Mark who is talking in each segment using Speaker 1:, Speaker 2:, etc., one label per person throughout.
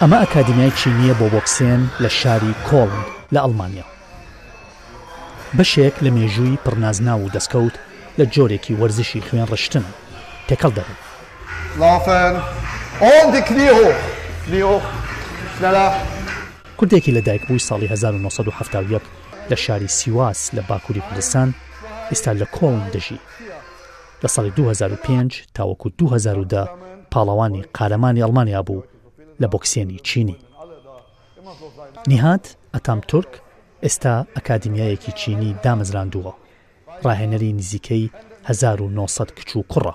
Speaker 1: ئەمە ئەکادیمیای چینییە بۆ بۆکسێن لە شاری کۆڵن لە ئەڵمانیا. بەشێک لە مێژووی پڕ نازناو و دەستکەوت لە جۆرێکی وەرزشی خوێن ڕشتن تێکەڵ دەبن. کوردێکی لە دایکبووی ساڵی هەزار و نۆ سەد و حەفتا و یەک لە شاری سیواس لە باکووری کوردستان، ئیستا لە کۆڵن دەژی. لە ساڵی دوو هەزار و پێنج تاوەکو دوو هەزار و دە پاڵەوانی قارەمانی ئەڵمانیا بوو لە بۆکسێنی چینی. نیهاد ئەتام تورک ئێستا ئەکادیمیایەکی چینی دامەزراندووە، ڕاهێنەری نزیکەی هەزار و نۆ سەد کچ و کوڕە.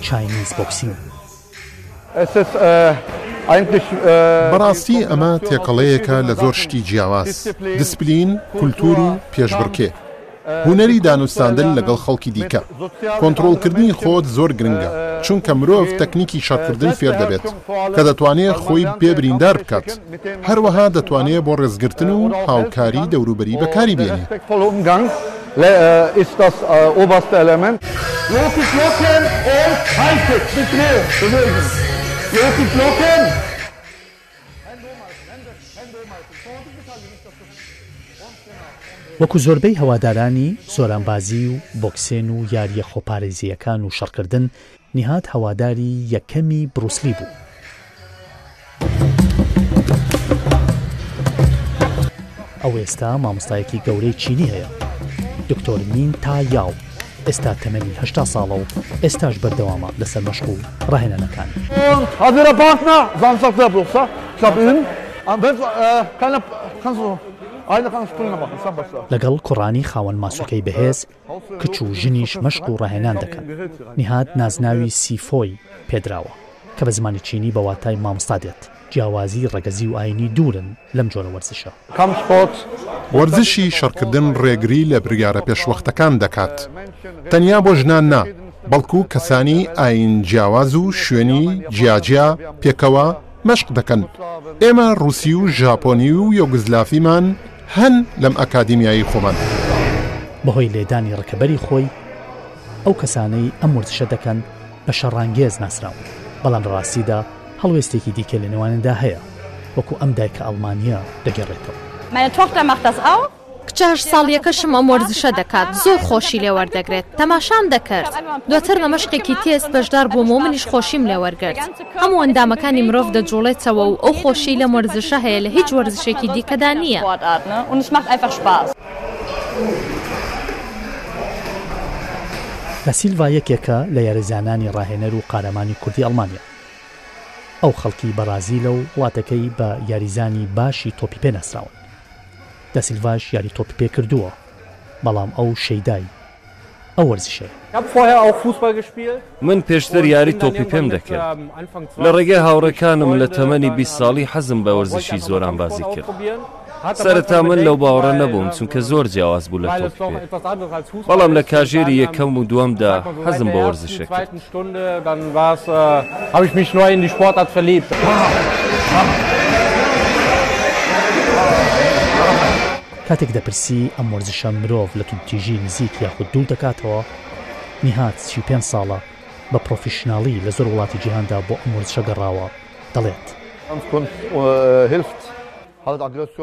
Speaker 1: چاینیز بۆکسینگ.
Speaker 2: بەڕاستی ئەمە تێکەڵەیەکە لە زۆر شتی جیاواز، دیسپلین، کولتوور و پێشبڕکێ. هونەری دانوستاندن لەگەڵ خەڵکی دیکە. کۆنتڕۆڵکردنی خۆت زۆر گرنگە، چونکە مرۆڤ تەکنیکی شەڕکردن فێر دەبێت، کە دەتوانێت خۆی بێ بریندار بکات. هەروەها دەتوانێ بۆ ڕێزگرتن و هاوکاری دەوروبەری بەکاری بێنێ.
Speaker 1: وەکو زۆربەی هەوادارانی سۆرانبازی و بۆکسێن و یارییە خۆپارێزییەکان و شەڕکردن، نیهاد هەواداری یەکەمی بروسلی بوو. ئەو ئێستا مامۆستایەکی گەورەی چینی هەیە دکتۆر مین تا یاو ئێستا تەمەنی هشتا ساڵە و ئێستاش بەردەوامە لەسەر مەشق و ڕاهێنانەکان
Speaker 3: حەزرە پاسنا زانسە بڵسە سەبین
Speaker 1: لەگەڵ کوڕانی خاوەن ماسوولکەی بەهێز کچ و ژنیش مەشق و ڕاهێنان دەکەن. نیهاد نازناوی سیفۆی پێدراوە، کە بە زمانی چینی بە واتای مامۆستا دێت. جیاوازیی ڕەگەزی و ئایینی دوورن لەم جۆرە وەرزشە.
Speaker 2: وەرزشی شەڕکردن ڕێگری لە بڕیارە پێشوەختەکان دەکات، تەنیا بۆ ژنان نا، بەڵکو کەسانی ئایین جیاواز و شوێنی جیاجیا پێکەوە مەشق دەکەن. ئێمە ڕووسی و ژاپۆنی و یۆگزلافیمان هەل لەم ئەکادیمیایەی خۆمان بکردەوە.
Speaker 1: بەهۆی لێدانی ڕکەبەری خۆی، ئەو کەسانەی ئەم وەرزشە دەکەن بە شەڕانگێز ناسراون، بەڵام لە ڕاستیدا هەڵوێستێکی دیکە لە نێوانیاندا هەیە، وەکو ئەم دایکە ئەڵمانییە دەگێڕێتەوە.
Speaker 4: Meine Tochter macht das auch.
Speaker 5: کچە هەشت ساڵییەکەشم ئەم وەرزشە دەکات، زۆر خۆشی لێ وەردەگرێت. تەماشام دەکرد. دواتر لە مەشقێکی تێست بەشداربووم و منیش خۆشیم لێ وەرگرت. هەموو ئەندامەکانی مرۆڤ دەجوڵێتەوە و ئەو خۆشیەی لەم وەرزشە هەیە لە هیچ وەرزشێکی دیکەدا نییە.
Speaker 1: دا سیلڤا یەکێکە لە یاریزانانی ڕاهێنەر و قارەمانی کوردی ئەڵمانیا. ئەو خەڵکی بەڕازیلە و وڵاتەکەی بە یاریزانی باشی تۆپی پێ ناسراون. دا سیلڤاش یاری تۆپی پێ کردووە، بەڵام ئەو شەیدای. ئەو وەرزشەیە.
Speaker 6: من پێشتر یاری تۆپی پێم دەکرد. لە ڕێگەی هاوڕێکانم لە تەمەنی بیست ساڵی حەزم بە وەرزشی زۆرانبازی کرد. سەرەتا من لەو باوەڕە نەبووم چونکە زۆر جیاواز بوو لە تۆپی
Speaker 7: پێ.
Speaker 6: بەڵام لە کاژێری یەکەم و دووەمدا حەزم بە وەرزشە کرد.
Speaker 1: کاتێک دەپرسی ئەم وەرزشە مرۆڤ لە توندتیژی نزیک یاخود دوور دەکاتەوە؟ نیهاد، سی و پێنج ساڵە، بە پرۆفیشناڵی لە زۆر وڵاتی جیهاندا بۆ ئەم وەرزشە گەڕاوە، دەڵێت.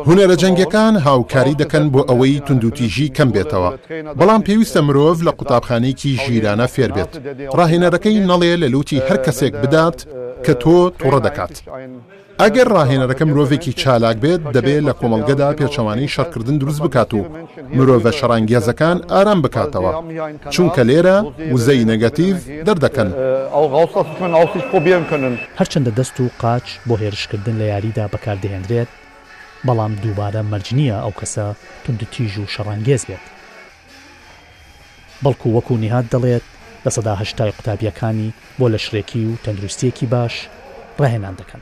Speaker 2: هونەرە جەنگییەکان هاوکاری دەکەن بۆ ئەوەی توندوتیژی کەم بێتەوە، بەڵام پێویستە مرۆڤ لە قوتابخانەیەکی ژیرانە فێر بێت ڕاهێنەرەکەی نەڵێ لە لوتی هەر کەسێک بدات کە تۆ توڕە دەکات. ئەگەر ڕاهێنەرەکە مرۆڤێکی چالاک بێت، دەبێت لە کۆمەڵگەدا پێچەوانەی شەڕکردن دروست بکات و مرۆڤە شەڕانگێزەکان ئارام بکاتەوە، چونکە لێرە وزەی نەگەتیڤ دەردەکەن.
Speaker 1: هەرچەندە دەست و قاچ بۆ هێرشکردن لە یاریدا بەکاردەهێنرێت، بەڵام دووبارە مەرج نییە ئەو کەسە توندوتیژ و شەڕانگێز بێت. بەڵکو وەکو نیهاد دەڵێت لە سەدا هەشتای قوتابییەکانی بۆ لەشڕێکی و تەندروستییەکی باش ڕاهێنان دەکەن.